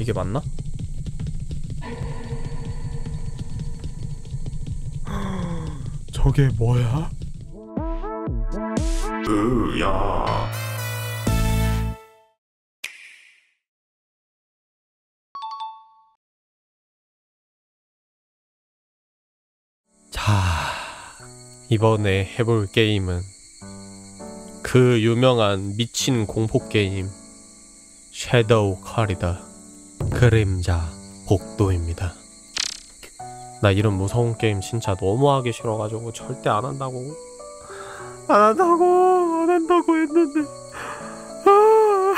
이게 맞나? 저게 뭐야? 으야. 자, 이번에 해볼 게임은 그 유명한 미친 공포 게임 섀도우 칼이다. 그림자 복도입니다. 나 이런 무서운 게임 진짜 너무 하기 싫어가지고 절대 안 한다고 안 한다고 안 한다고 했는데 아,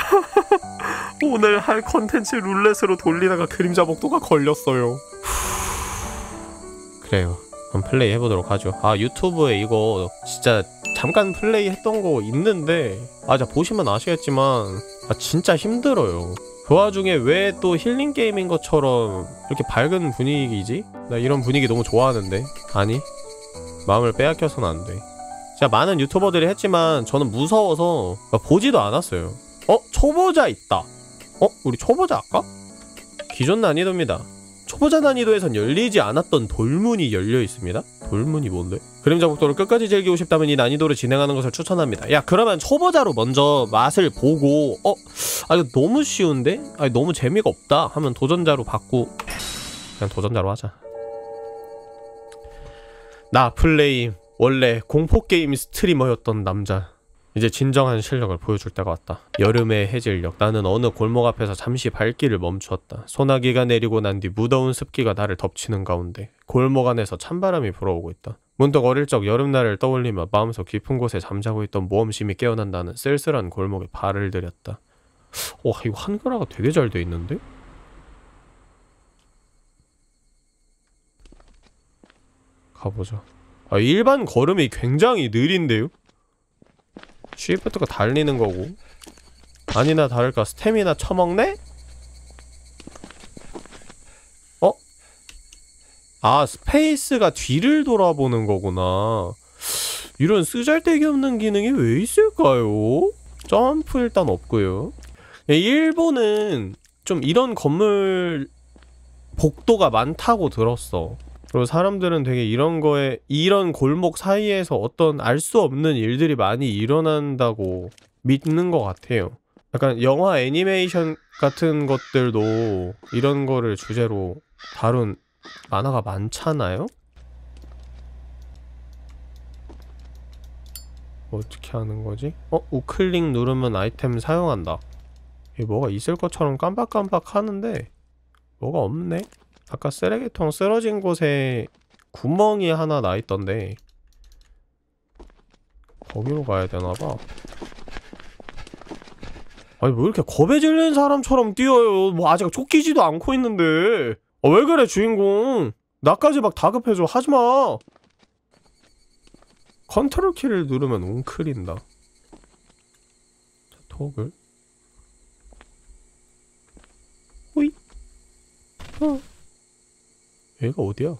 오늘 할 컨텐츠 룰렛으로 돌리다가 그림자 복도가 걸렸어요. 그래요. 그럼 플레이 해보도록 하죠. 아 유튜브에 이거 진짜 잠깐 플레이 했던 거 있는데 아 자 보시면 아시겠지만 아 진짜 힘들어요. 그 와중에 왜 또 힐링 게임인 것처럼 이렇게 밝은 분위기지? 나 이런 분위기 너무 좋아하는데 아니 마음을 빼앗겨서는 안 돼. 진짜 많은 유튜버들이 했지만 저는 무서워서 보지도 않았어요. 어? 초보자 있다. 어? 우리 초보자 할까? 기존 난이도입니다. 초보자 난이도에선 열리지 않았던 돌문이 열려 있습니다. 돌문이 뭔데? 그림자 복도를 끝까지 즐기고 싶다면 이 난이도를 진행하는 것을 추천합니다. 야 그러면 초보자로 먼저 맛을 보고 어? 아 이거 너무 쉬운데? 아 너무 재미가 없다 하면 도전자로 바꾸 그냥 도전자로 하자. 나 플레이 원래 공포게임 스트리머였던 남자 이제 진정한 실력을 보여줄 때가 왔다. 여름의 해질녘 나는 어느 골목 앞에서 잠시 발길을 멈추었다. 소나기가 내리고 난 뒤 무더운 습기가 나를 덮치는 가운데 골목 안에서 찬바람이 불어오고 있다. 문득 어릴 적 여름날을 떠올리며 마음속 깊은 곳에 잠자고 있던 모험심이 깨어난다는 쓸쓸한 골목에 발을 들였다. 와 이거 한글화가 되게 잘 돼 있는데? 가보자. 아 일반 걸음이 굉장히 느린데요? 쉬프트가 달리는 거고 아니나 다를까 스태미나 처먹네? 어? 아 스페이스가 뒤를 돌아보는 거구나 이런 쓰잘데기 없는 기능이 왜 있을까요? 점프 일단 없고요 예, 일본은 좀 이런 건물 복도가 많다고 들었어 그리고 사람들은 되게 이런 거에 이런 골목 사이에서 어떤 알 수 없는 일들이 많이 일어난다고 믿는 것 같아요. 약간 영화 애니메이션 같은 것들도 이런 거를 주제로 다룬 만화가 많잖아요? 어떻게 하는 거지? 어? 우클릭 누르면 아이템 사용한다. 이게 뭐가 있을 것처럼 깜빡깜빡 하는데 뭐가 없네? 아까 쓰레기통 쓰러진 곳에 구멍이 하나 나 있던데 거기로 가야 되나봐. 아니 왜 이렇게 겁에 질린 사람처럼 뛰어요? 뭐 아직 쫓기지도 않고 있는데. 아, 왜 그래 주인공? 나까지 막 다급해져. 하지마. 컨트롤 키를 누르면 웅크린다. 톡을. 호이 어. 여기가 어디야?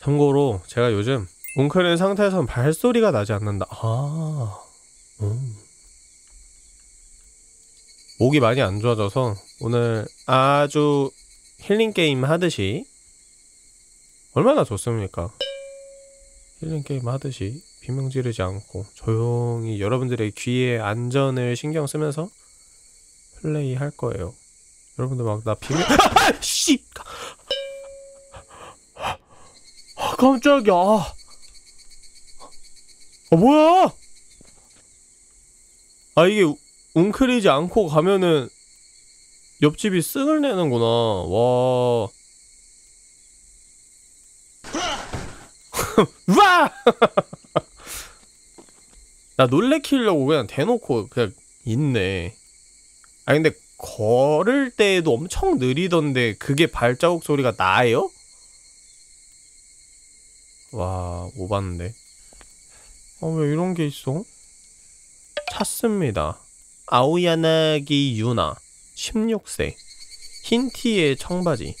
참고로 제가 요즘 웅크린 상태에선 발소리가 나지 않는다. 아, 음. 목이 많이 안 좋아져서 오늘 아주 힐링 게임 하듯이 얼마나 좋습니까? 힐링 게임 하듯이 비명 지르지 않고 조용히 여러분들의 귀의 안전을 신경 쓰면서 플레이 할 거예요. 여러분들 막 나 비명 아! 씨! 깜짝이야. 아, 뭐야? 아, 이게 웅크리지 않고 가면은 옆집이 쓱을 내는구나. 와. 와! 나 놀래키려고 그냥 대놓고 그냥 있네. 아 근데 걸을 때에도 엄청 느리던데 그게 발자국 소리가 나요? 와 오봤는데 어왜 이런 게 있어? 찾습니다 아오야나기 유나 16세 흰 티에 청바지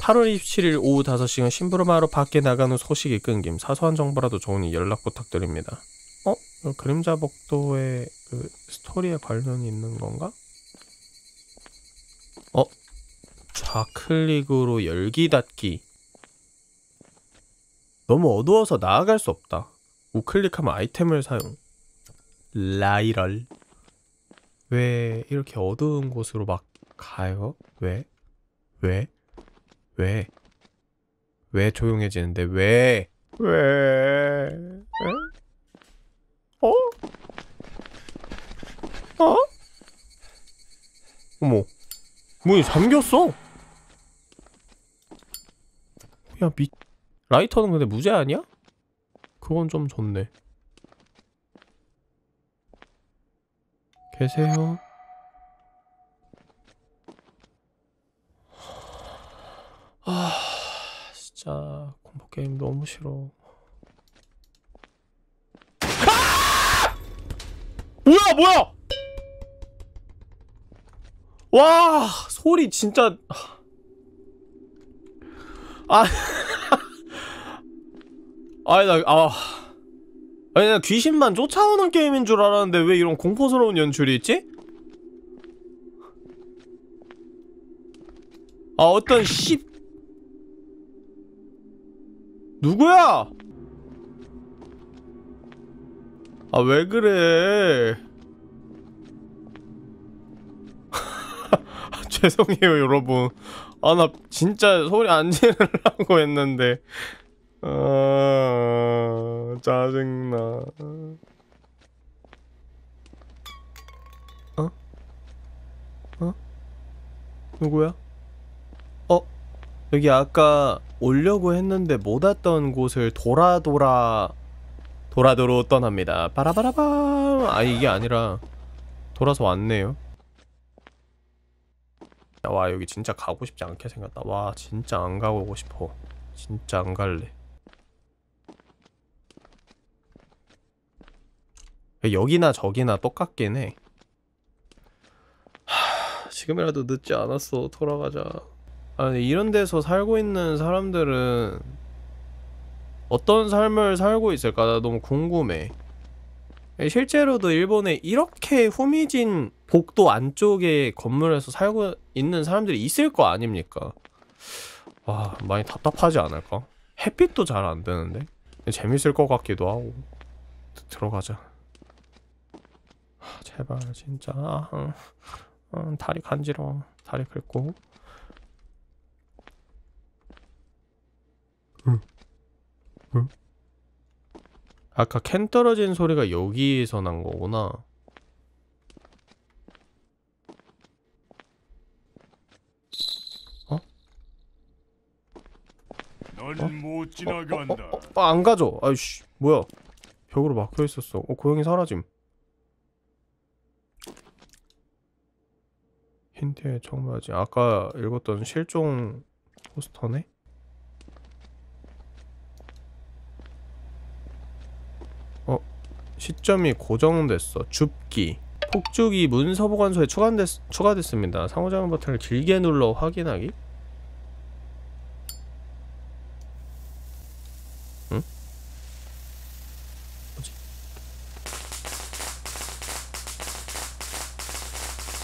8월 27일 오후 5시간 심부름하러 밖에 나간 후 소식이 끊김 사소한 정보라도 좋으니 연락 부탁드립니다 어? 그림자 복도에 그 스토리에 관련이 있는 건가? 어? 좌클릭으로 열기 닫기 너무 어두워서 나아갈 수 없다 우클릭하면 아이템을 사용 라이럴 왜 이렇게 어두운 곳으로 막 가요? 왜? 왜? 왜? 왜 조용해지는데 왜? 왜? 왜? 어? 어? 어머 문이 잠겼어 야 미... 라이터는 근데 무제 아니야? 그건 좀 좋네 계세요? 아 진짜 공포 게임 너무 싫어. 아! 뭐야 뭐야? 와 소리 진짜 아 아니 나 아. 아니 나 귀신만 쫓아오는 게임인 줄 알았는데 왜 이런 공포스러운 연출이 있지? 아 어떤 씨. 누구야? 아 왜 그래? 죄송해요 여러분. 아 나 진짜 소리 안 지르려고 했는데 아 짜증나 어? 어? 누구야? 어? 여기 아까 오려고 했는데 못 왔던 곳을 돌아 돌아 돌아도로 떠납니다 빠라바라밤 아 이게 아니라 돌아서 왔네요 와 여기 진짜 가고 싶지 않게 생겼다 와 진짜 안 가고 싶어 진짜 안 갈래 여기나 저기나 똑같긴 해. 하, 지금이라도 늦지 않았어. 돌아가자. 아니 이런 데서 살고 있는 사람들은 어떤 삶을 살고 있을까? 나 너무 궁금해. 실제로도 일본에 이렇게 후미진 복도 안쪽에 건물에서 살고 있는 사람들이 있을 거 아닙니까? 와 많이 답답하지 않을까? 햇빛도 잘 안 되는데? 재밌을 것 같기도 하고. 들어가자 제발 진짜. 어, 어, 다리 간지러워 다리 긁고. 응. 응? 아까 캔 떨어진 소리가 여기에서 난 거구나. 어? 넌못 어, 지나간다. 어, 어, 어, 안 가져. 아이씨 뭐야. 벽으로 막혀 있었어. 어 고양이 사라짐 힌트에 청바지. 아까 읽었던 실종 포스터네? 어 시점이 고정됐어. 줍기. 폭죽이 문서 보관소에 추가됐, 추가됐습니다. 상호작용 버튼을 길게 눌러 확인하기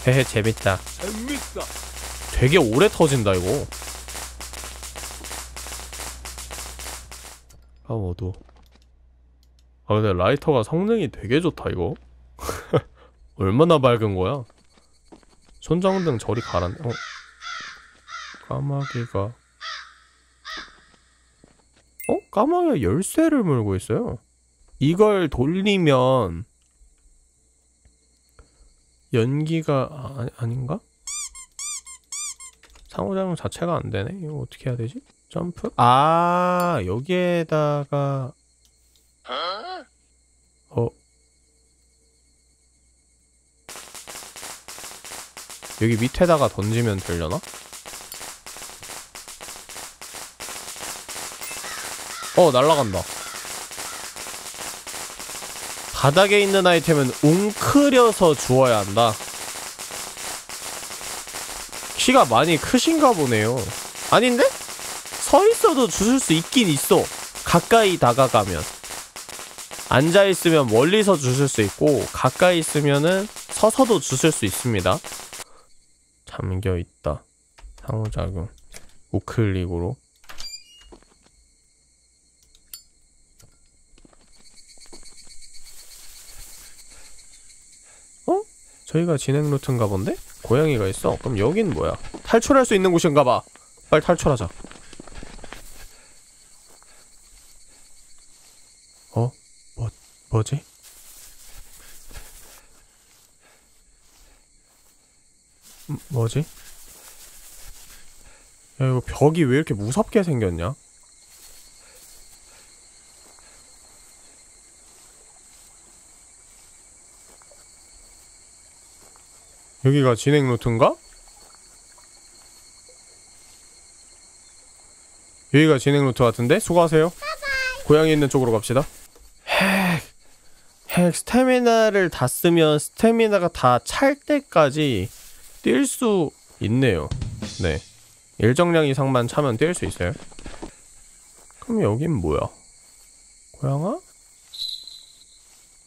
헤헤 재밌다. 재밌다. 되게 오래 터진다 이거. 아 어두워 아 근데 라이터가 성능이 되게 좋다 이거. 얼마나 밝은 거야? 손전등 저리 가란 어. 까마귀가. 어? 까마귀가 열쇠를 물고 있어요? 이걸 돌리면 연기가 아, 아닌가? 상호작용 자체가 안 되네. 이거 어떻게 해야 되지? 점프? 아, 여기에다가 어. 여기 밑에다가 던지면 되려나? 어, 날라간다. 바닥에 있는 아이템은 웅크려서 주워야 한다. 키가 많이 크신가 보네요. 아닌데? 서 있어도 주술 수 있긴 있어. 가까이 다가가면. 앉아 있으면 멀리서 주술 수 있고 가까이 있으면은 서서도 주술 수 있습니다. 잠겨 있다. 상호작용 우클릭으로 저희가 진행 루트인가 본데? 고양이가 있어? 그럼 여긴 뭐야? 탈출할 수 있는 곳인가 봐 빨리 탈출하자 어? 뭐, 뭐지? 음, 뭐지? 야 이거 벽이 왜 이렇게 무섭게 생겼냐? 여기가 진행 루트인가? 여기가 진행 루트 같은데? 수고하세요 고양이 있는 쪽으로 갑시다 핵... 핵 스태미나를 다 쓰면 스태미나가 다 찰 때까지 뛸 수 있네요 네 일정량 이상만 차면 뛸 수 있어요 그럼 여긴 뭐야? 고양아?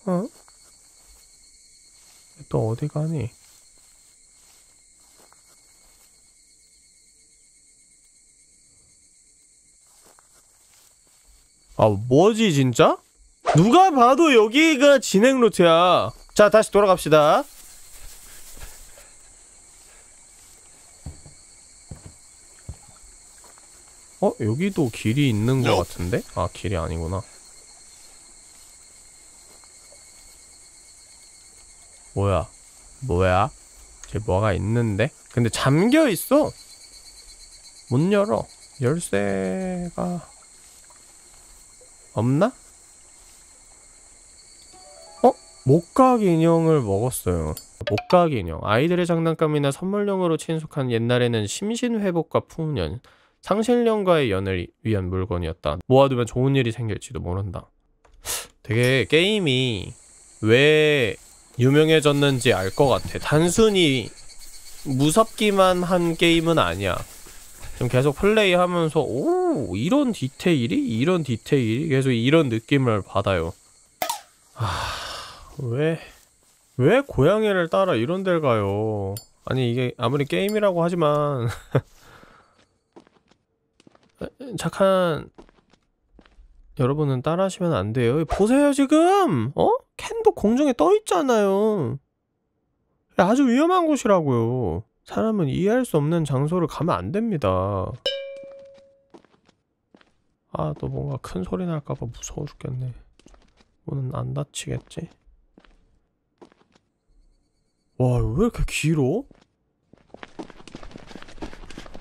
어? 또 어디 가니? 아 뭐지 진짜? 누가 봐도 여기가 진행 루트야 자 다시 돌아갑시다 어? 여기도 길이 있는 것 같은데? 아 길이 아니구나 뭐야 뭐야? 쟤 뭐가 있는데? 근데 잠겨있어 못 열어 열쇠가 없나? 어? 목각 인형을 먹었어요. 목각 인형. 아이들의 장난감이나 선물용으로 친숙한 옛날에는 심신회복과 풍년, 상실령과의 연을 위한 물건이었다. 모아두면 좋은 일이 생길지도 모른다. 되게 게임이 왜 유명해졌는지 알 것 같아. 단순히 무섭기만 한 게임은 아니야. 좀 계속 플레이하면서 오 이런 디테일이 이런 디테일이 계속 이런 느낌을 받아요. 아왜왜 왜 고양이를 따라 이런 데를 가요? 아니 이게 아무리 게임이라고 하지만 착한 여러분은 따라 하시면 안 돼요. 보세요 지금 어 캔도 공중에 떠 있잖아요. 아주 위험한 곳이라고요. 사람은 이해할 수 없는 장소를 가면 안 됩니다. 아, 또 뭔가 큰 소리 날까봐 무서워 죽겠네. 문은 안 닫히겠지? 와, 왜 이렇게 길어?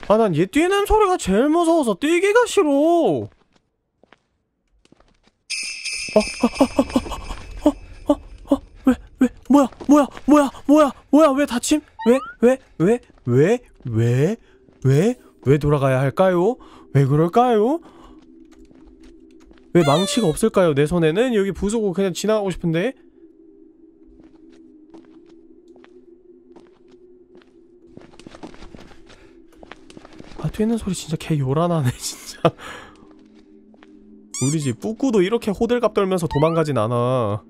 아, 난 얘 뛰는 소리가 제일 무서워서 뛰기가 싫어! 어, 어, 어, 어, 왜, 왜, 뭐야, 뭐야, 뭐야, 뭐야, 뭐야, 왜 다침? 왜, 왜, 왜, 왜, 왜, 왜, 왜 돌아가야 할까요? 왜 그럴까요? 왜 망치가 없을까요? 내 손에는 여기 부수고 그냥 지나가고 싶은데? 아, 뛰는 소리 진짜 개 요란하네, 진짜. 우리 집 뿌꾸도 이렇게 호들갑 떨면서 도망가진 않아.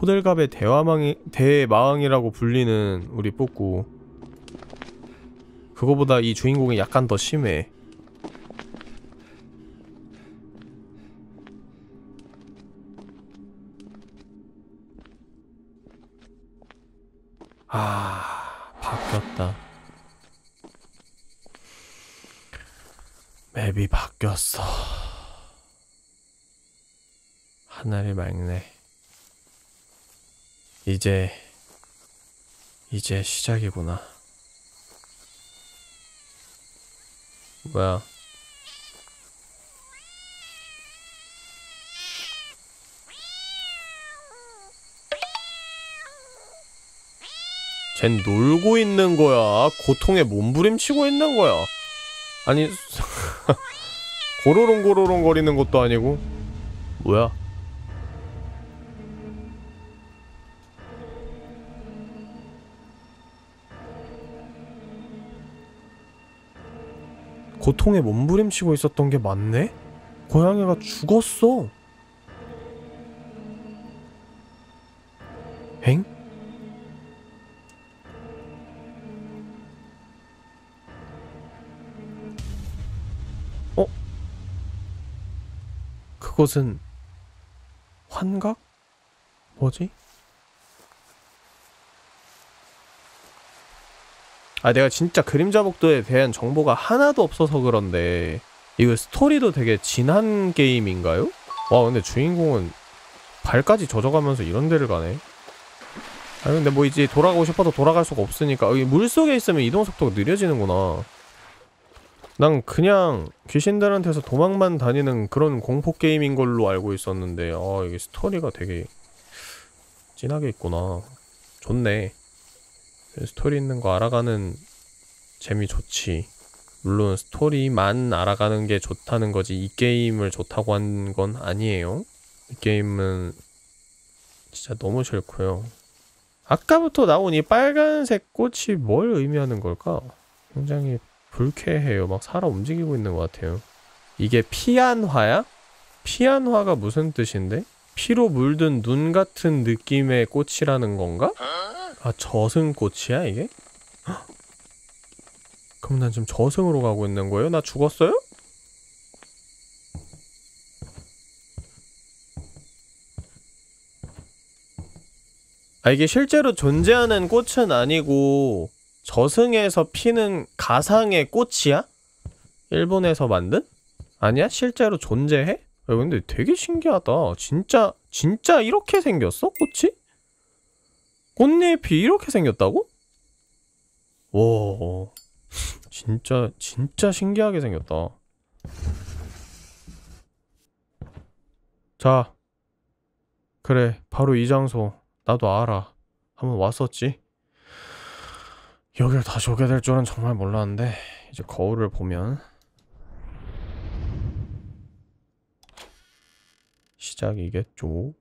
호들갑의 대화망이 대마왕이라고 불리는 우리 뿌꾸. 그거보다 이 주인공이 약간 더 심해. 아 바뀌었다. 맵이 바뀌었어. 하늘이 맑네 이제 이제 시작이구나. 뭐야? 쟨 놀고 있는 거야. 고통에 몸부림치고 있는 거야. 아니 고로롱 고로롱 거리는 것도 아니고 뭐야? 고통에 몸부림치고 있었던 게 맞네? 고양이가 죽었어. 엥? 어? 그것은 환각? 뭐지? 아 내가 진짜 그림자 복도에 대한 정보가 하나도 없어서 그런데 이거 스토리도 되게 진한 게임인가요? 와 근데 주인공은 발까지 젖어가면서 이런 데를 가네. 아 근데 뭐 이제 돌아가고 싶어도 돌아갈 수가 없으니까. 여기 물속에 있으면 이동 속도가 느려지는구나. 난 그냥 귀신들한테서 도망만 다니는 그런 공포 게임인 걸로 알고 있었는데 아 이게 스토리가 되게 진하게 있구나. 좋네 스토리 있는 거 알아가는 재미 좋지 물론 스토리만 알아가는 게 좋다는 거지 이 게임을 좋다고 한 건 아니에요 이 게임은 진짜 너무 싫고요 아까부터 나온 이 빨간색 꽃이 뭘 의미하는 걸까? 굉장히 불쾌해요. 막 살아 움직이고 있는 것 같아요. 이게 피안화야? 피안화가 무슨 뜻인데? 피로 물든 눈 같은 느낌의 꽃이라는 건가? 아 저승꽃이야 이게? 헉! 그럼 난 지금 저승으로 가고 있는 거예요? 나 죽었어요? 아 이게 실제로 존재하는 꽃은 아니고 저승에서 피는 가상의 꽃이야? 일본에서 만든? 아니야? 실제로 존재해? 야, 근데 되게 신기하다. 진짜 진짜 이렇게 생겼어? 꽃이? 꽃잎이 이렇게 생겼다고? 와 진짜 진짜 신기하게 생겼다. 자 그래 바로 이 장소 나도 알아. 한번 왔었지. 여길 다시 오게 될 줄은 정말 몰랐는데 이제 거울을 보면 시작이겠죠.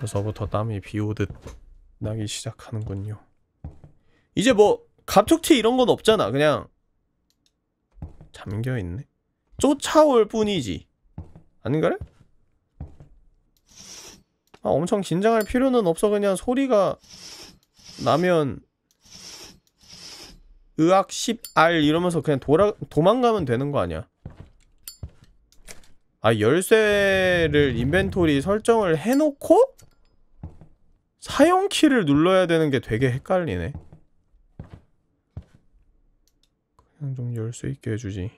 벌써부터 땀이 비오듯 나기 시작하는군요. 이제 뭐 갑툭튀 이런 건 없잖아. 그냥 잠겨 있네. 쫓아올 뿐이지. 아닌가요? 아, 엄청 긴장할 필요는 없어. 그냥 소리가 나면 의학 10R 이러면서 그냥 돌아, 도망가면 되는 거 아니야. 아, 열쇠를 인벤토리 설정을 해놓고 사용키를 눌러야 되는 게 되게 헷갈리네. 그냥 좀 열 수 있게 해주지.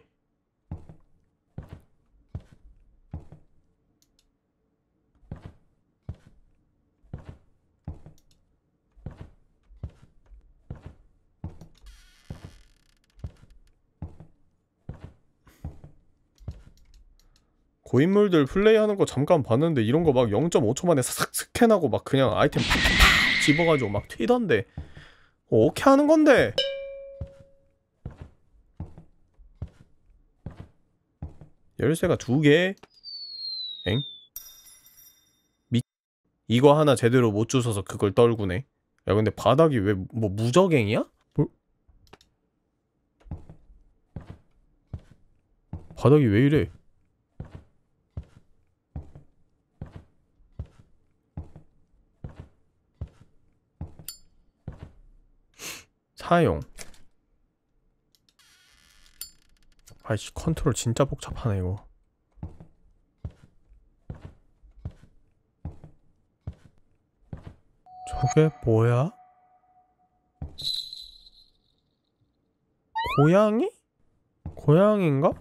고인물들 플레이하는 거 잠깐 봤는데 이런 거 막 0.5초 만에 싹 스캔하고 막 그냥 아이템 팍팍팍 집어가지고 막 튀던데 어, 어떻게 하는 건데? 열쇠가 두 개? 엥? 미... 이거 하나 제대로 못 주워서 그걸 떨구네 야 근데 바닥이 왜 뭐 무적행이야? 뭐... 바닥이 왜 이래? 사용 아이씨 컨트롤 진짜 복잡하네 이거 저게 뭐야? 고양이? 고양인가?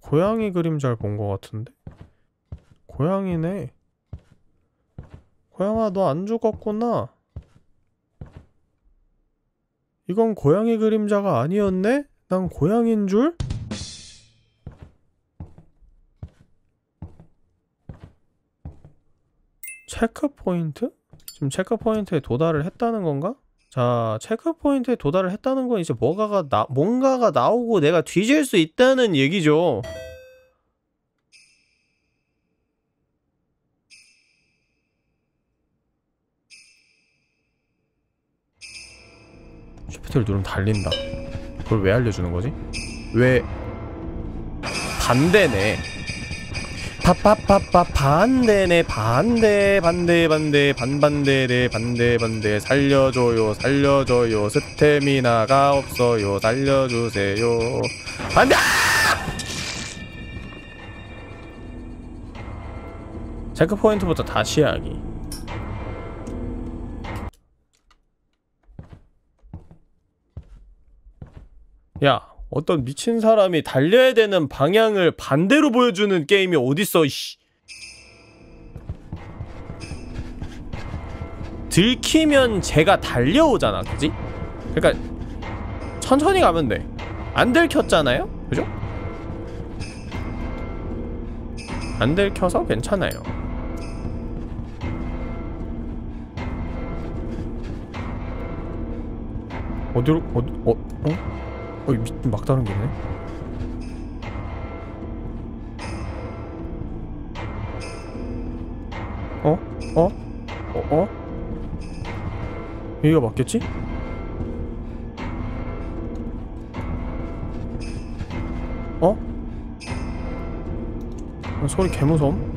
고양이 그림잘 본 것 같은데? 고양이네 고양아 너 안 죽었구나 이건 고양이 그림자가 아니었네? 난 고양인 줄? 체크포인트? 지금 체크포인트에 도달을 했다는 건가? 자, 체크포인트에 도달을 했다는 건 이제 뭐가가 나, 뭔가가 나오고 내가 뒤질 수 있다는 얘기죠. 슈퍼트를 누르면 달린다. 그걸 왜 알려주는 거지? 왜? 반대네. 파파파파 반대네 반대 반대 반대 반반대네 반대 반대. 살려줘요 살려줘요. 스태미나가 없어요. 살려주세요. 반대! 체크 포인트부터 다시 하기 야 어떤 미친 사람이 달려야 되는 방향을 반대로 보여주는 게임이 어딨어 씨. 들키면 제가 달려오잖아 그지? 그러니까 천천히 가면 돼안 들켰잖아요? 그죠? 안 들켜서 괜찮아요 어디로 어디 어 어? 어, 이 밑, 막다른 게네. 어? 어? 어? 어? 여기가 맞겠지? 어? 어, 소리 개무서움?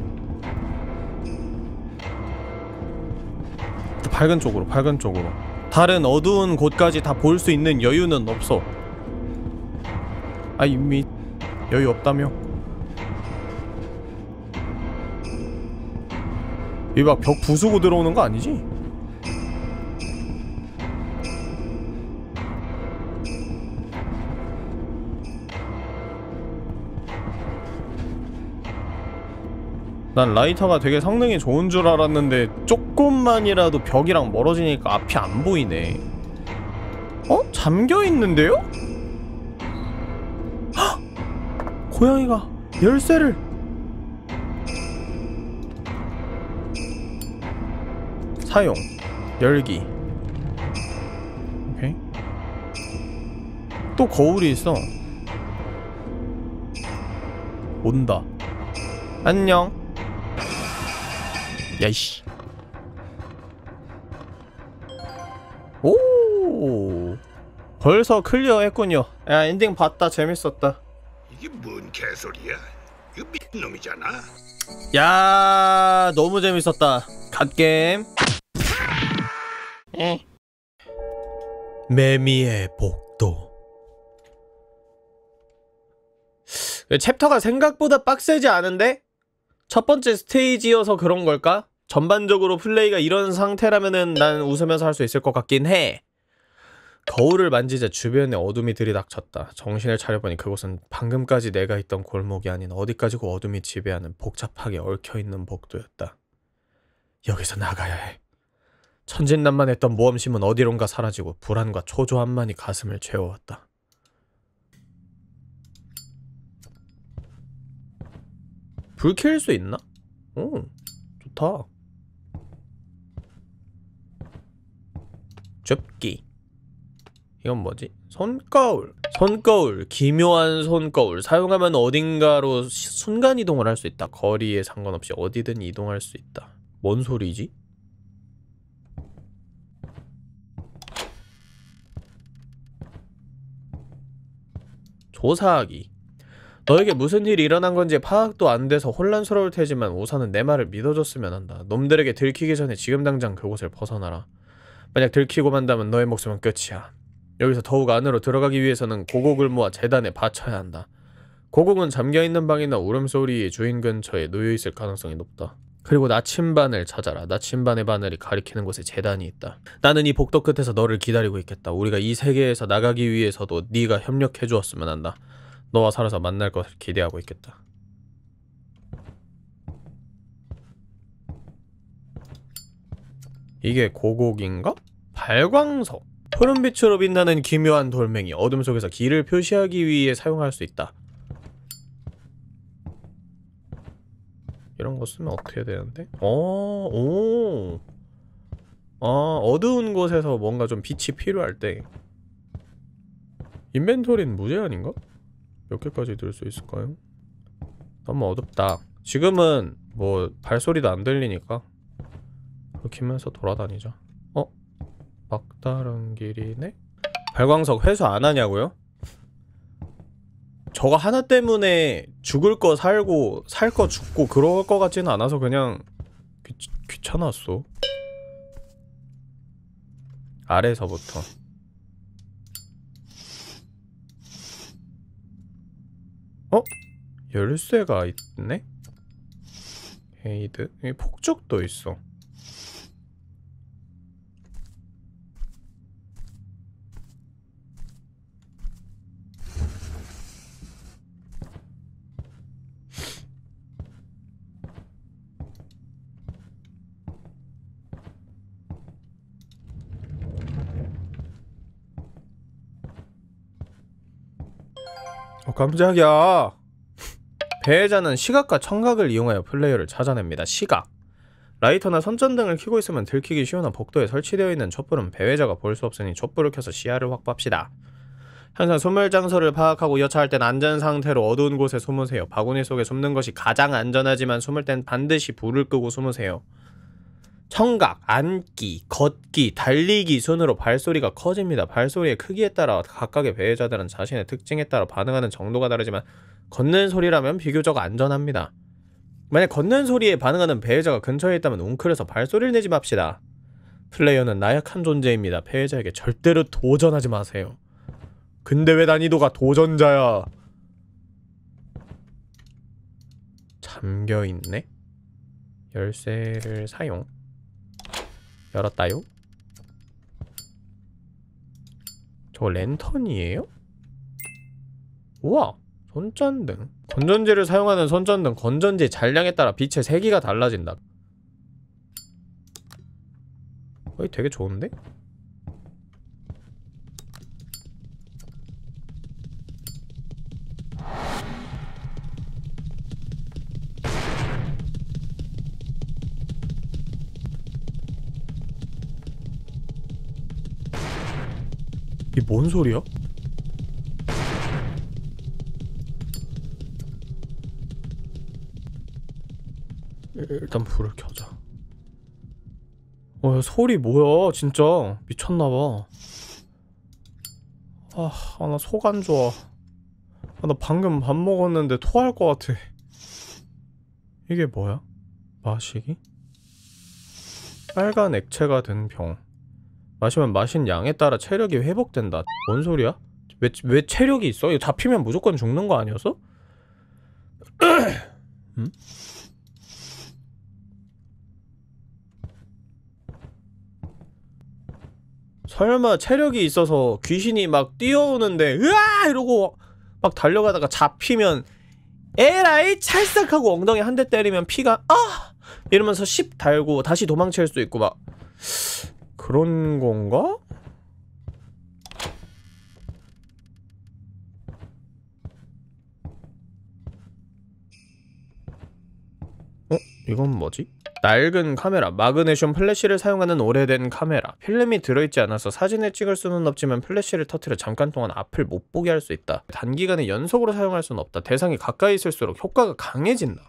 밝은 쪽으로, 밝은 쪽으로. 다른 어두운 곳까지 다 볼 수 있는 여유는 없어. 아 이미 여유 없다며 이 막 벽 부수고 들어오는 거 아니지? 난 라이터가 되게 성능이 좋은 줄 알았는데 조금만이라도 벽이랑 멀어지니까 앞이 안 보이네 어? 잠겨있는데요? 고양이가 열쇠를. 사용 열기. 오케이. 또 거울이 있어. 온다. 안녕. 야이씨. 오! 벌써 clear 했군요. 야 엔딩 봤다. 재밌었다 이게 뭔 개소리야? 이거 미친놈이잖아. 야 너무 재밌었다 갓게임 에. 매미의 복도 챕터가 생각보다 빡세지 않은데? 첫 번째 스테이지여서 그런 걸까? 전반적으로 플레이가 이런 상태라면은 난 웃으면서 할 수 있을 것 같긴 해 거울을 만지자 주변에 어둠이 들이닥쳤다. 정신을 차려보니 그곳은 방금까지 내가 있던 골목이 아닌 어디까지고 어둠이 지배하는 복잡하게 얽혀있는 복도였다. 여기서 나가야 해. 천진난만했던 모험심은 어디론가 사라지고 불안과 초조함만이 가슴을 채워왔다. 불 켤 수 있나? 오, 좋다. 접기 이건 뭐지? 손거울. 손거울. 기묘한 손거울. 사용하면 어딘가로 순간이동을 할 수 있다. 거리에 상관없이 어디든 이동할 수 있다. 뭔 소리지? 조사하기. 너에게 무슨 일이 일어난 건지 파악도 안 돼서 혼란스러울 테지만 우선은 내 말을 믿어줬으면 한다. 놈들에게 들키기 전에 지금 당장 그곳을 벗어나라. 만약 들키고 만다면 너의 목숨은 끝이야 여기서 더욱 안으로 들어가기 위해서는 고곡을 모아 재단에 바쳐야 한다. 고곡은 잠겨있는 방이나 울음소리의 주인 근처에 놓여있을 가능성이 높다. 그리고 나침반을 찾아라. 나침반의 바늘이 가리키는 곳에 재단이 있다. 나는 이 복도 끝에서 너를 기다리고 있겠다. 우리가 이 세계에서 나가기 위해서도 네가 협력해 주었으면 한다. 너와 살아서 만날 것을 기대하고 있겠다. 이게 고곡인가? 발광석 푸른빛으로 빛나는 기묘한 돌멩이 어둠 속에서 길을 표시하기 위해 사용할 수 있다 이런 거 쓰면 어떻게 되는데? 어, 오. 아, 어두운 곳에서 뭔가 좀 빛이 필요할 때 인벤토리는 무제한인가? 몇 개까지 들 수 있을까요? 너무 어둡다 지금은 뭐 발소리도 안 들리니까 그렇게 하면서 돌아다니자 막다른 길이네? 발광석 회수 안 하냐고요? 저거 하나 때문에 죽을 거 살고 살 거 죽고 그럴 거 같지는 않아서 그냥 귀, 귀찮았어 아래서부터 어? 열쇠가 있네? 헤이드 폭죽도 있어 깜짝이야 배회자는 시각과 청각을 이용하여 플레이어를 찾아냅니다. 시각 라이터나 손전등을 켜고 있으면 들키기 쉬운 복도에 설치되어 있는 촛불은 배회자가 볼 수 없으니 촛불을 켜서 시야를 확보합시다. 항상 숨을 장소를 파악하고 여차할 땐 안전 상태로 어두운 곳에 숨으세요. 바구니 속에 숨는 것이 가장 안전하지만 숨을 땐 반드시 불을 끄고 숨으세요. 청각, 앉기, 걷기, 달리기 순으로 발소리가 커집니다. 발소리의 크기에 따라 각각의 배회자들은 자신의 특징에 따라 반응하는 정도가 다르지만 걷는 소리라면 비교적 안전합니다. 만약 걷는 소리에 반응하는 배회자가 근처에 있다면 웅크려서 발소리를 내지 맙시다. 플레이어는 나약한 존재입니다. 배회자에게 절대로 도전하지 마세요. 근데 왜 난이도가 도전자야? 잠겨있네? 열쇠를 사용 열었다요? 저거 랜턴이에요? 우와 손전등 건전지를 사용하는 손전등 건전지 잔량에 따라 빛의 세기가 달라진다 어이 되게 좋은데? 뭔 소리야? 일단 불을 켜자. 어, 야, 소리 뭐야, 진짜. 미쳤나봐. 아, 아, 나 속 안 좋아. 아, 나 방금 밥 먹었는데 토할 것 같아. 이게 뭐야? 마시기? 빨간 액체가 든 병. 마시면 마신 양에 따라 체력이 회복된다. 뭔 소리야? 왜, 왜 체력이 있어? 이거 잡히면 무조건 죽는 거 아니었어? 음? 설마 체력이 있어서 귀신이 막 뛰어오는데 으아 이러고 막 달려가다가 잡히면 에라이 찰싹하고 엉덩이 한 대 때리면 피가 아 이러면서 씹 달고 다시 도망칠 수 있고 막 그런 건가? 어? 이건 뭐지? 낡은 카메라, 마그네슘 플래시를 사용하는 오래된 카메라. 필름이 들어있지 않아서 사진을 찍을 수는 없지만 플래시를 터트려 잠깐 동안 앞을 못 보게 할 수 있다. 단기간에 연속으로 사용할 수는 없다. 대상이 가까이 있을수록 효과가 강해진다.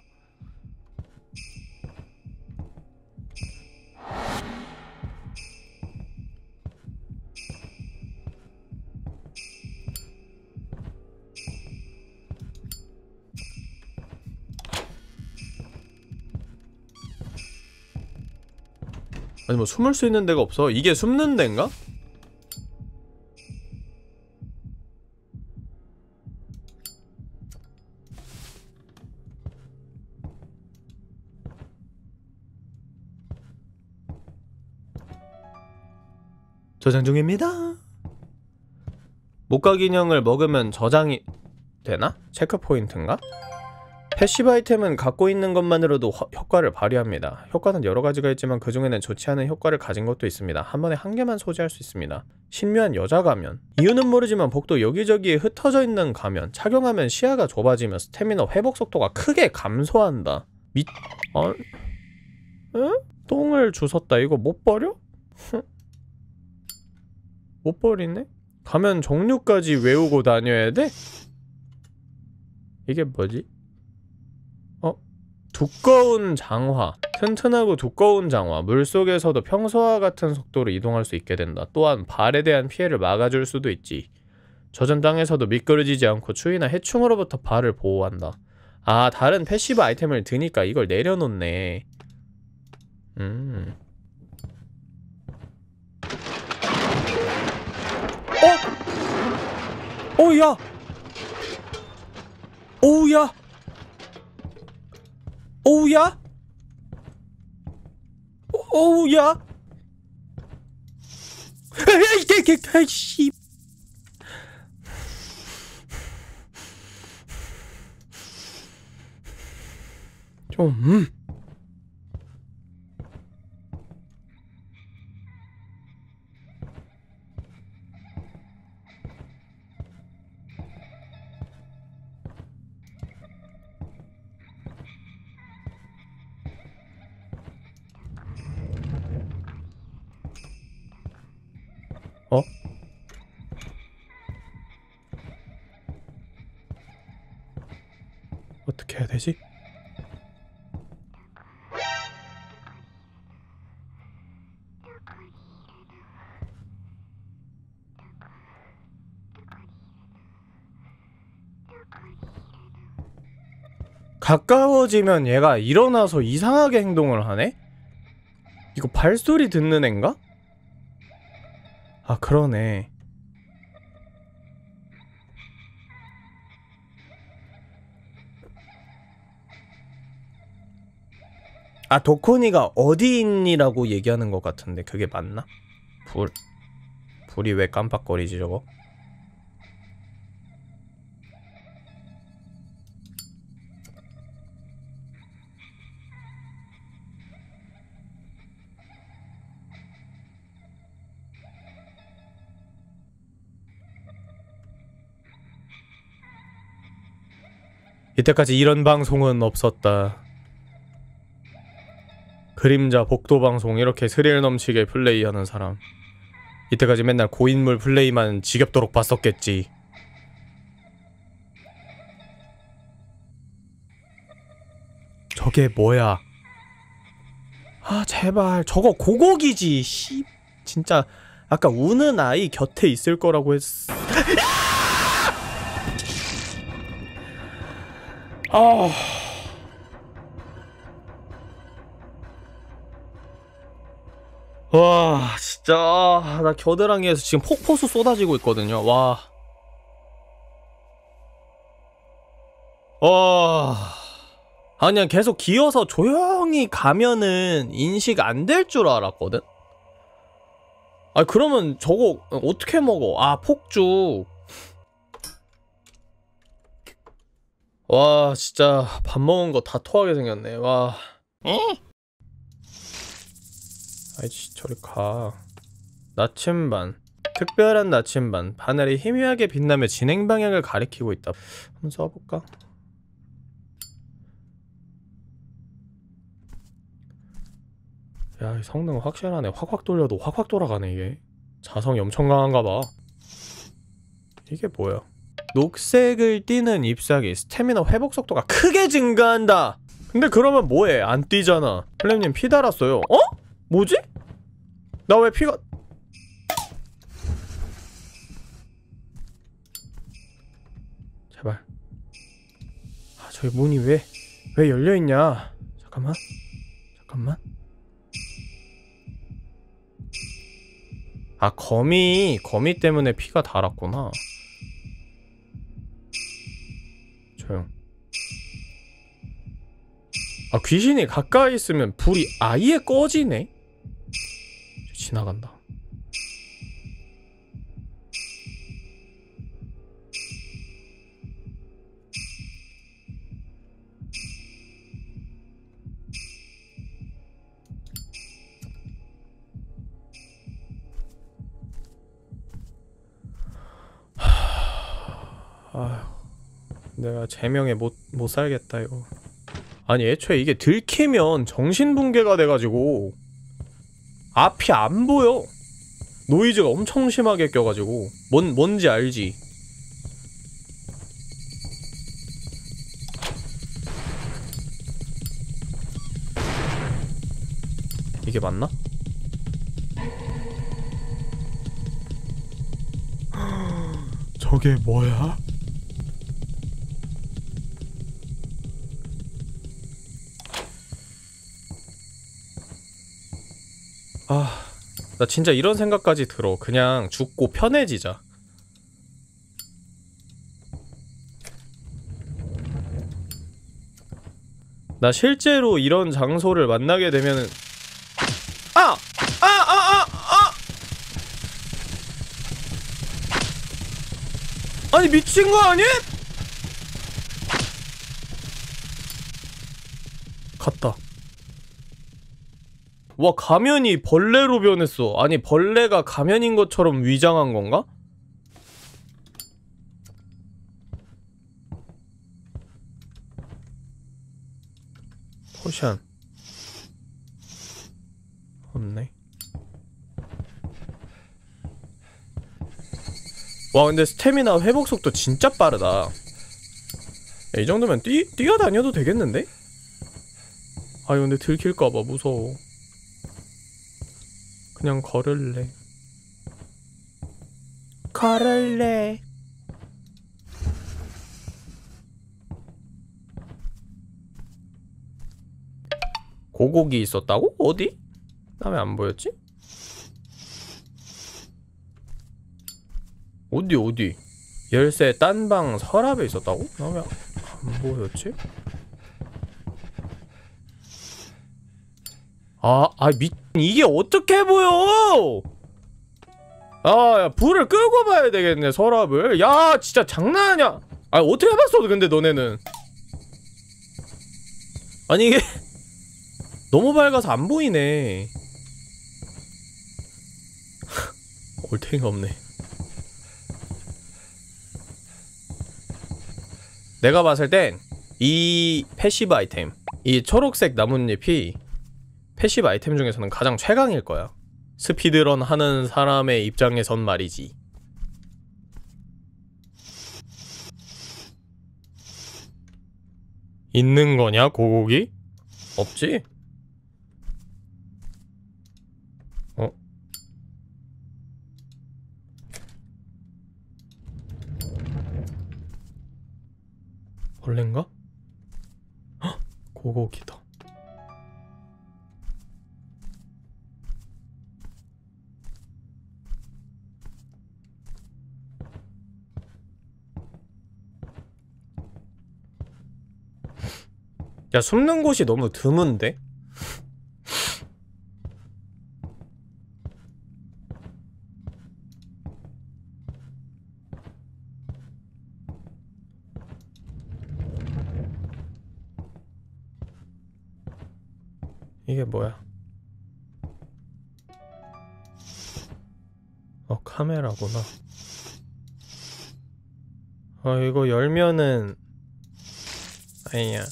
아니 뭐 숨을 수 있는 데가 없어. 이게 숨는 데인가? 저장 중입니다. 목각 인형을 먹으면 저장이 되나? 체크 포인트인가? passive 아이템은 갖고 있는 것만으로도 허- 효과를 발휘합니다. 효과는 여러 가지가 있지만 그 중에는 좋지 않은 효과를 가진 것도 있습니다. 한 번에 한 개만 소지할 수 있습니다. 신묘한 여자 가면. 이유는 모르지만 복도 여기저기에 흩어져 있는 가면. 착용하면 시야가 좁아지며 스태미너 회복 속도가 크게 감소한다. 미... 어? 응? 똥을 주웠다. 이거 못 버려? 못 버리네? 가면 종류까지 외우고 다녀야 돼? 이게 뭐지? 두꺼운 장화 튼튼하고 두꺼운 장화 물속에서도 평소와 같은 속도로 이동할 수 있게 된다 또한 발에 대한 피해를 막아줄 수도 있지 젖은 땅에서도 미끄러지지 않고 추위나 해충으로부터 발을 보호한다. 아, 다른 passive 아이템을 드니까 이걸 내려놓네. 음. 어? 오야! 오우야! 오우야! 오우야! 에이, 개, 개, 개, 씨. 좀, 음. 가까워지면 얘가 일어나서 이상하게 행동을 하네? 이거 발소리 듣는 앤가? 아 그러네 아 도코니가 어디 있니라고 얘기하는 것 같은데 그게 맞나? 불 불이 왜 깜빡거리지 저거? 이때까지 이런 방송은 없었다. 그림자 복도 방송 이렇게 스릴 넘치게 플레이하는 사람. 이때까지 맨날 고인물 플레이만 지겹도록 봤었겠지. 저게 뭐야? 아 제발 저거 고곡이지. 씨 진짜 아까 우는 아이 곁에 있을 거라고 했. 아. 와, 진짜 아, 나 겨드랑이에서 지금 폭포수 쏟아지고 있거든요. 와. 와. 아니야, 계속 기어서 조용히 가면은 인식 안 될 줄 알았거든. 아, 그러면 저거 어떻게 먹어? 아, 폭죽. 와 진짜 밥 먹은 거 다 토하게 생겼네. 와. 아이씨 저리 가. 나침반. 특별한 나침반. 바늘이 희미하게 빛나며 진행 방향을 가리키고 있다. 한번 써볼까? 야이 성능 확실하네. 확확 돌려도 확확 돌아가네 이게. 자성이 엄청 강한가 봐. 이게 뭐야 녹색을 띠는 잎사귀 스태미나 회복 속도가 크게 증가한다. 근데 그러면 뭐해? 안 뛰잖아. 플렘님 피 달았어요. 어? 뭐지? 나 왜 피가 제발. 아 저기 문이 왜 왜 열려있냐? 잠깐만. 잠깐만. 아 거미 거미 때문에 피가 달았구나 조용. 아 귀신이 가까이 있으면 불이 아예 꺼지네. 지나간다. 내가 제명에 못, 못 살겠다 이거 아니 애초에 이게 들키면 정신붕괴가 돼가지고 앞이 안 보여 노이즈가 엄청 심하게 껴가지고 뭔, 뭔지 알지 이게 맞나? 저게 뭐야? 아, 나 진짜 이런 생각까지 들어. 그냥 죽고 편해지자. 나 실제로 이런 장소를 만나게 되면은 아! 아! 아! 아! 아! 아니 미친 거 아니? 갔다. 와 가면이 벌레로 변했어. 아니 벌레가 가면인 것처럼 위장한 건가? potion 없네. 와 근데 스태미나 회복 속도 진짜 빠르다. 야, 이 정도면 뛰 뛰어다녀도 되겠는데? 아 근데 들킬까봐 무서워. 그냥 걸을래. 걸을래. 고곡이 있었다고? 어디? 나왜안 보였지? 어디 어디? 열쇠 딴방 서랍에 있었다고? 나왜안 보였지? 아, 아, 미, 이게 어떻게 보여! 아, 야, 불을 끄고 봐야 되겠네, 서랍을. 야, 진짜 장난하냐? 아, 어떻게 해봤어, 근데 너네는. 아니, 이게. 너무 밝아서 안 보이네. 올탱이가 없네. 내가 봤을 땐 이 passive 아이템, 이 초록색 나뭇잎이 passive 아이템 중에서는 가장 최강일 거야. speedrun 하는 사람의 입장에선 말이지. 있는 거냐, 고고기? 없지? 어? 벌레인가? 헉! 고고기다. 야 숨는 곳이 너무 드문데? 이게 뭐야? 어 카메라구나. 어 이거 열면은 아니야.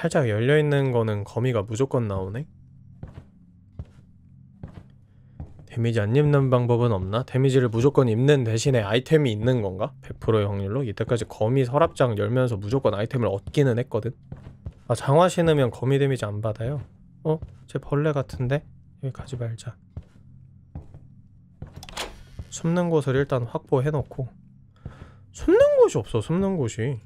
살짝 열려있는 거는 거미가 무조건 나오네? 데미지 안 입는 방법은 없나? 데미지를 무조건 입는 대신에 아이템이 있는 건가? 100%의 확률로? 이때까지 거미 서랍장 열면서 무조건 아이템을 얻기는 했거든? 아 장화 신으면 거미 데미지 안 받아요? 어? 쟤 벌레 같은데? 여기 가지 말자 숨는 곳을 일단 확보해놓고 숨는 곳이 없어 숨는 곳이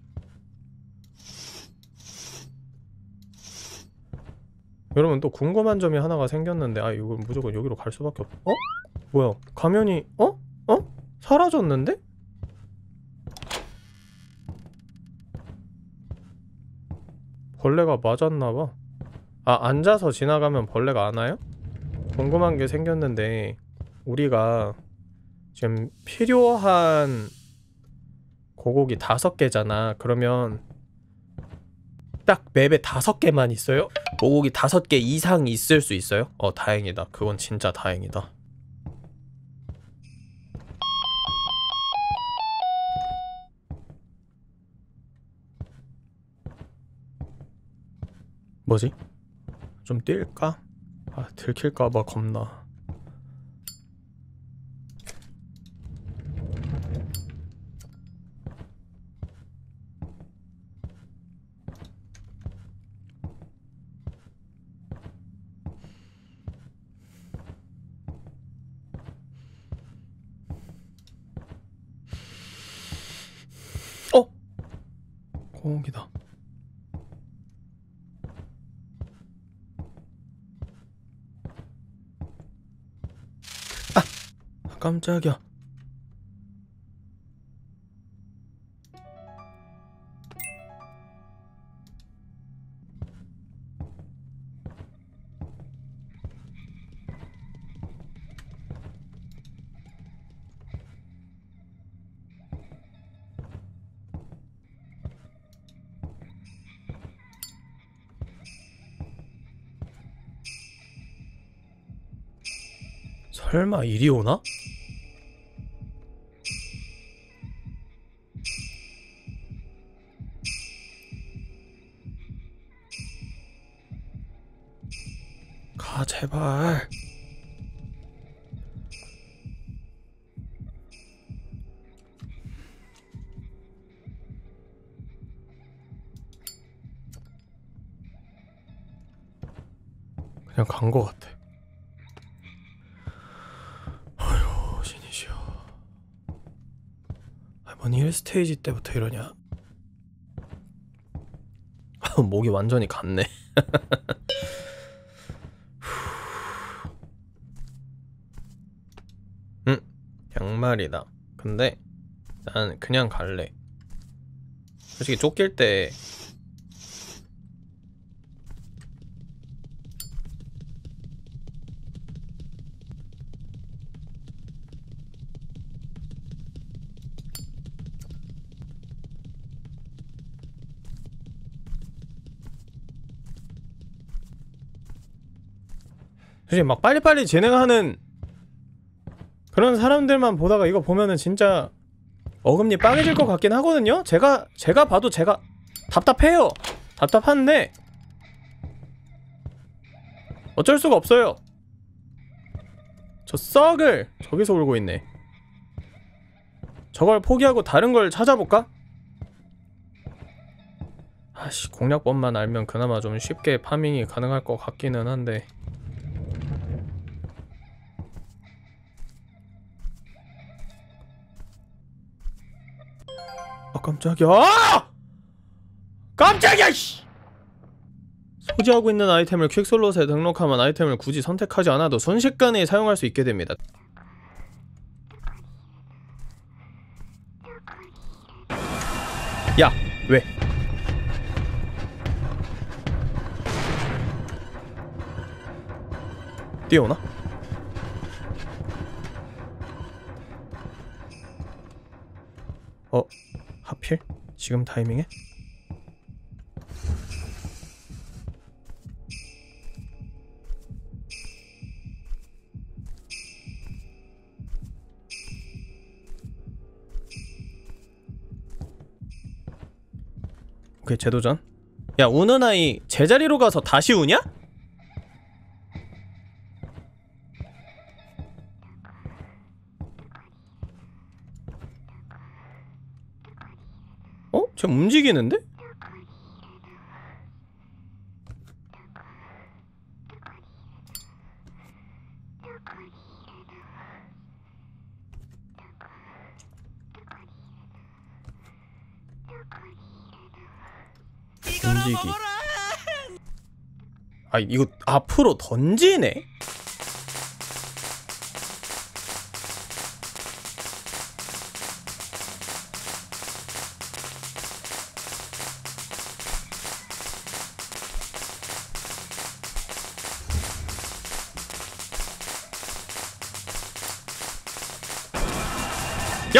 여러분 또 궁금한 점이 하나가 생겼는데 아 이건 무조건 여기로 갈 수밖에 없... 어? 뭐야 가면이 어? 어? 사라졌는데? 벌레가 맞았나봐 아 앉아서 지나가면 벌레가 안 와요? 궁금한 게 생겼는데 우리가 지금 필요한 고곡이 다섯 개잖아 그러면 딱 맵에 다섯 개만 있어요? 고곡이 다섯 개 이상 있을 수 있어요? 어 다행이다 그건 진짜 다행이다 뭐지? 좀 뛸까? 아 들킬까봐 겁나 소고기다. 아! 깜짝이야. 설마 이리 오나? 스테이지 때부터 이러냐? 목이 완전히 갔네. 응 양말이다. 근데 난 그냥 갈래. 솔직히 쫓길 때 솔직히 막 빨리빨리 진행하는 그런 사람들만 보다가 이거 보면은 진짜 어금니 빠개질 것 같긴 하거든요? 제가 제가 봐도 제가 답답해요. 답답한데 어쩔 수가 없어요. 저 썩을 저기서 울고 있네. 저걸 포기하고 다른 걸 찾아볼까? 아씨 공략법만 알면 그나마 좀 쉽게 파밍이 가능할 것 같기는 한데 깜짝이야 아! 깜짝이야 씨 소지하고 있는 아이템을 퀵슬롯에 등록하면 아이템을 굳이 선택하지 않아도 순식간에 사용할 수 있게 됩니다 야 왜? 뛰어오나? 어? 하필? 지금 타이밍에? 오케이 재도전 야 우는 아이 제자리로 가서 다시 우냐? 어? 쟤 움직이는데? 던지기 아 이거 앞으로 던지네?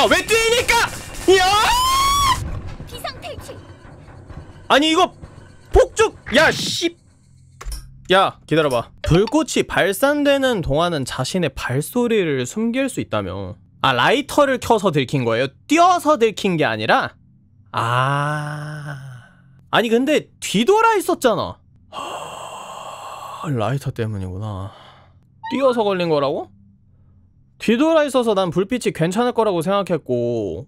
야 왜 뛰니까! 야! 비상 탈출 아니 이거 폭죽 야 씨. 야 기다려봐 불꽃이 발산되는 동안은 자신의 발소리를 숨길 수 있다며 아 라이터를 켜서 들킨 거예요? 뛰어서 들킨 게 아니라? 아 아니 근데 뒤돌아 있었잖아 하... 라이터 때문이구나 뛰어서 걸린 거라고? 뒤돌아 있어서 난 불빛이 괜찮을 거라고 생각했고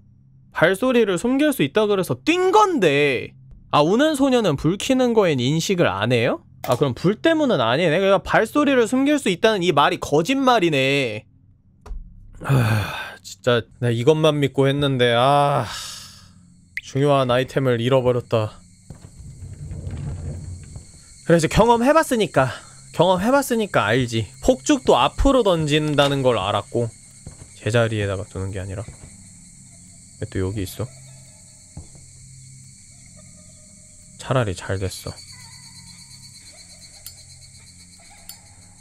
발소리를 숨길 수 있다 그래서 뛴 건데 아 우는 소녀는 불 켜는 거엔 인식을 안 해요? 아 그럼 불 때문은 아니네 그냥 발소리를 숨길 수 있다는 이 말이 거짓말이네 아 진짜 나 이것만 믿고 했는데 아 중요한 아이템을 잃어버렸다. 그래서 경험해봤으니까 경험해봤으니까 알지. 폭죽도 앞으로 던진다는 걸 알았고 제자리에다가 두는 게 아니라 왜 또 여기 있어? 차라리 잘 됐어.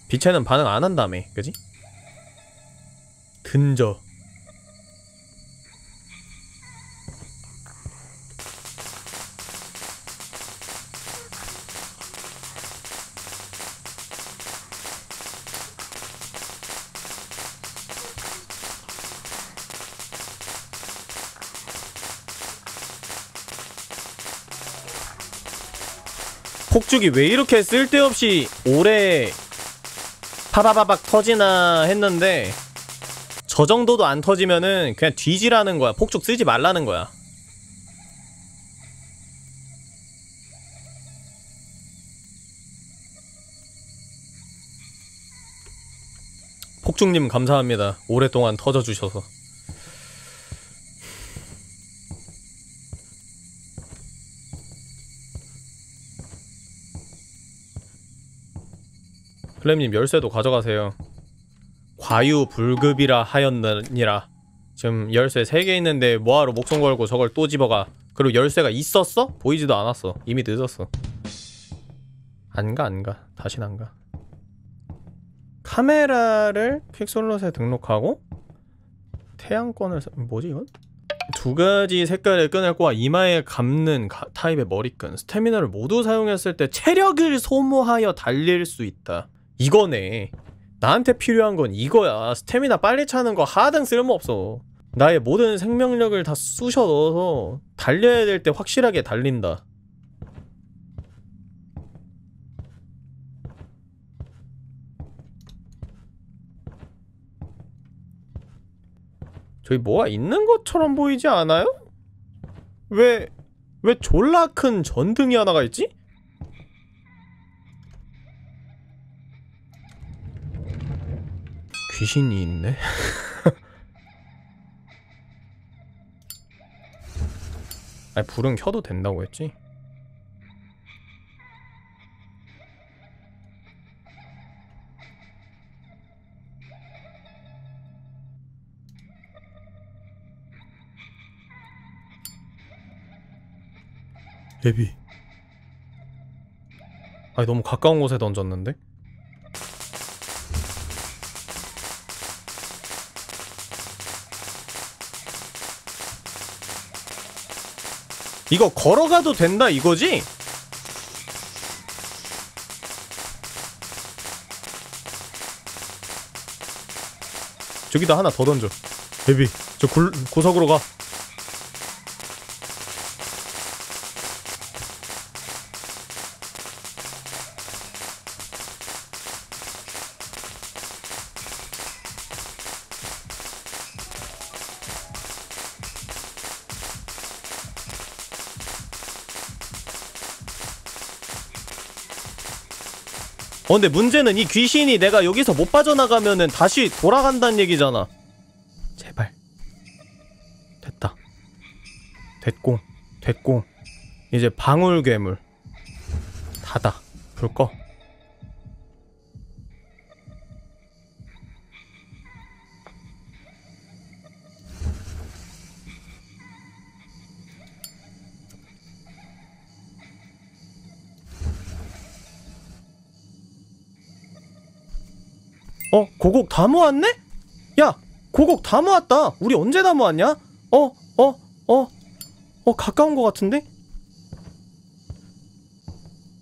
빛에는 반응 안 한다며, 그지? 근저. 폭죽이 왜 이렇게 쓸데없이 오래 파바바박 터지나 했는데 저 정도도 안 터지면은 그냥 뒤지라는 거야. 폭죽 쓰지 말라는 거야. 폭죽님 감사합니다. 오랫동안 터져주셔서. 클램님 열쇠도 가져가세요. 과유불급이라 하였느니라. 지금 열쇠 3개 있는데 뭐하러 목숨 걸고 저걸 또 집어가. 그리고 열쇠가 있었어? 보이지도 않았어. 이미 늦었어. 안 가, 안 가. 다신 안 가. 카메라를 픽솔롯에 등록하고 태양권을 사... 뭐지 이건? 두 가지 색깔의 끈을 꼬아 이마에 감는 가- 타입의 머리끈 스태미너를 모두 사용했을 때 체력을 소모하여 달릴 수 있다 이거네 나한테 필요한 건 이거야 스태미나 빨리 차는 거 하등 쓸모없어 나의 모든 생명력을 다 쑤셔 넣어서 달려야 될 때 확실하게 달린다 저기 뭐가 있는 것처럼 보이지 않아요? 왜, 왜 졸라 큰 전등이 하나가 있지? 귀신이 있네? 아니, 불은 켜도 된다고 했지? 예비. 아니, 너무 가까운 곳에 던졌는데? 이거 걸어가도 된다 이거지? 저기다 하나 더 던져. 베비 저 굴, 구석으로 가 어 근데 문제는 이 귀신이 내가 여기서 못 빠져나가면은 다시 돌아간다는 얘기잖아. 제발. 됐다. 됐고 됐고. 이제 방울괴물. 닫아. 불 꺼. 어? 고곡 다 모았네? 야! 고곡 다 모았다! 우리 언제 다 모았냐? 어? 어? 어? 어? 가까운 것 같은데?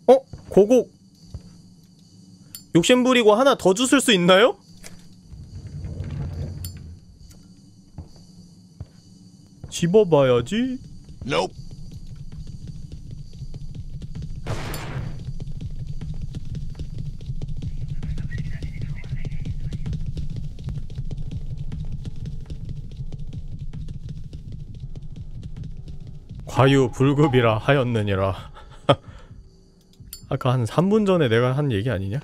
어? 고곡 욕심 부리고 하나 더 주실 수 있나요? 집어봐야지 Nope. 과유불급이라 하였느니라 아까 한 3분 전에 내가 한 얘기 아니냐?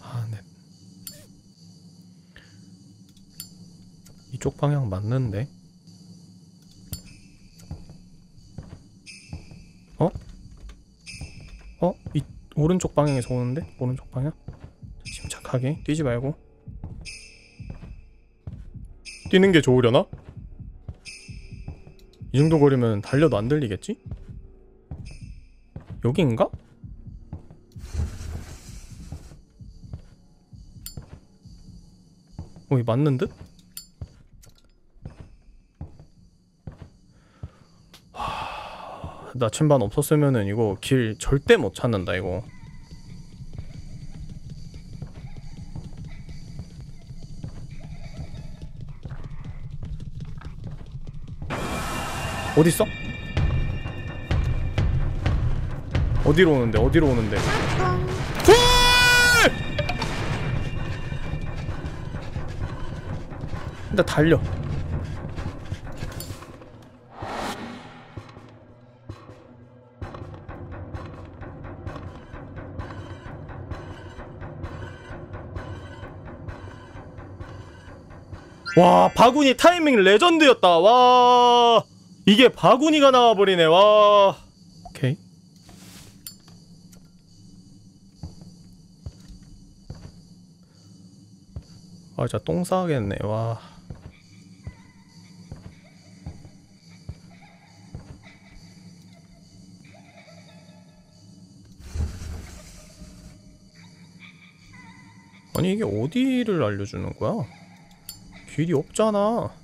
아, 네. 이쪽 방향 맞는데? 어? 어? 이 오른쪽 방향에서 오는데? 오른쪽 방향? 침착하게 뛰지 말고 뛰는 게 좋으려나? 이 정도 거리면 달려도 안 들리겠지? 여기인가? 어, 이 맞는 듯? 하... 나침반 없었으면은 이거 길 절대 못 찾는다 이거 어딨어? 어디로 오는데 어디로 오는데 불! 일단 달려 와 바구니 타이밍 레전드였다 와 이게 바구니가 나와버리네. 와. 오케이. 아 진짜 똥 싸겠네. 와. 아니 이게 어디를 알려주는 거야? 길이 없잖아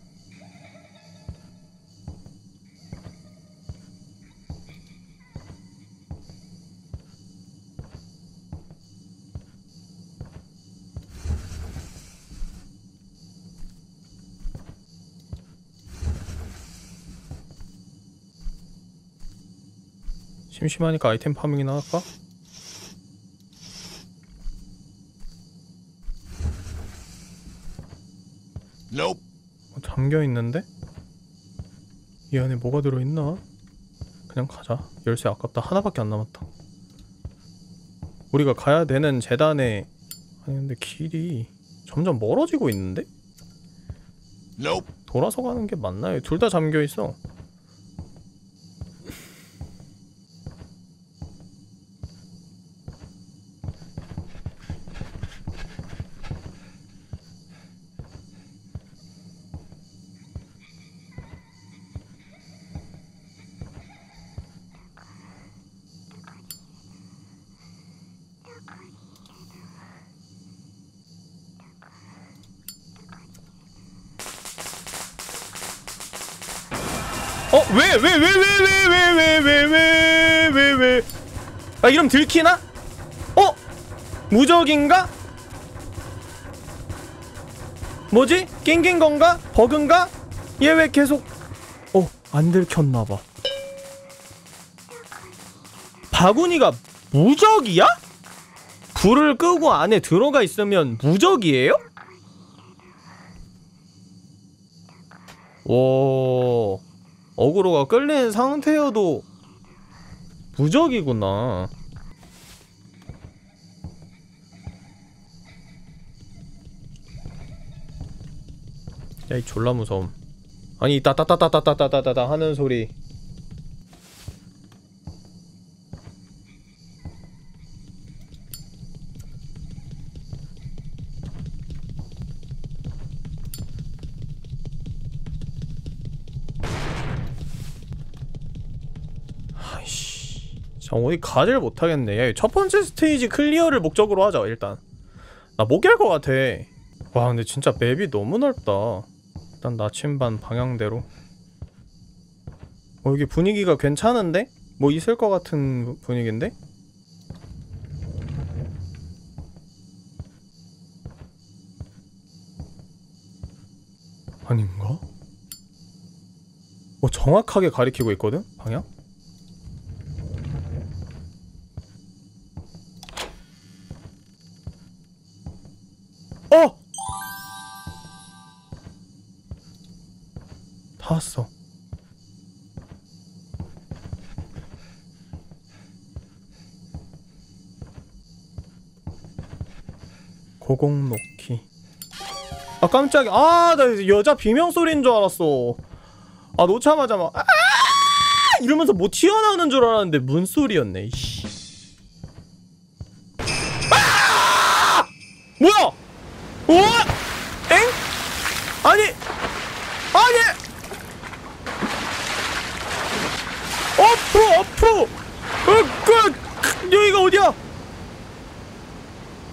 심심하니까 아이템 파밍이나 할까? Nope. 어, 잠겨 있는데? 이 안에 뭐가 들어있나? 그냥 가자. 열쇠 아깝다. 하나밖에 안 남았다. 우리가 가야 되는 재단에 아니 근데 길이 점점 멀어지고 있는데? Nope. 돌아서 가는 게 맞나요? 둘 다 잠겨 있어. 어? 왜? 왜? 왜? 왜? 왜? 왜? 왜? 왜? 왜? 왜? 왜? 아 이러면 들키나? 어? 무적인가? 뭐지? 낑긴 건가? 버그인가? 얘 왜 계속 어? 안 들켰나봐 바구니가 무적이야? 불을 끄고 안에 들어가 있으면 무적이에요? 오... 어그로가 끌린 상태여도 무적이구나. 야, 이 졸라 무서움. 아니, 따따따따따따따따따 하는 소리. 어디 가지를 못하겠네. 야, 첫 번째 스테이지 클리어를 목적으로 하자, 일단. 나못깰것 같아. 와, 근데 진짜 맵이 너무 넓다. 일단 나침반 방향대로. 어, 여기 분위기가 괜찮은데? 뭐 있을 것 같은 분위기인데? 아닌가? 뭐 정확하게 가리키고 있거든? 방향? 고공 놓기. 아 깜짝이야 아나 여자 비명 소리인 줄 알았어 아 놓자마자 막 아! 이러면서 뭐 튀어나오는 줄 알았는데 문 소리였네 이씨 아! 뭐야 어? 엥? 아니 아니 앞으로 앞으로 어, 그, 그, 여기가 어디야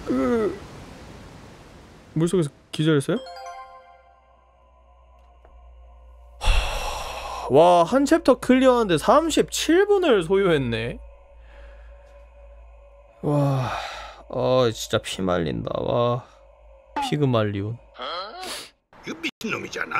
그 물속에서 기절했어요? 와, 한 챕터 클리어하는데 37분을 소요했네. 와, 아, 진짜 피 말린다. 와, 피그말리온. 이거 미친놈이잖아.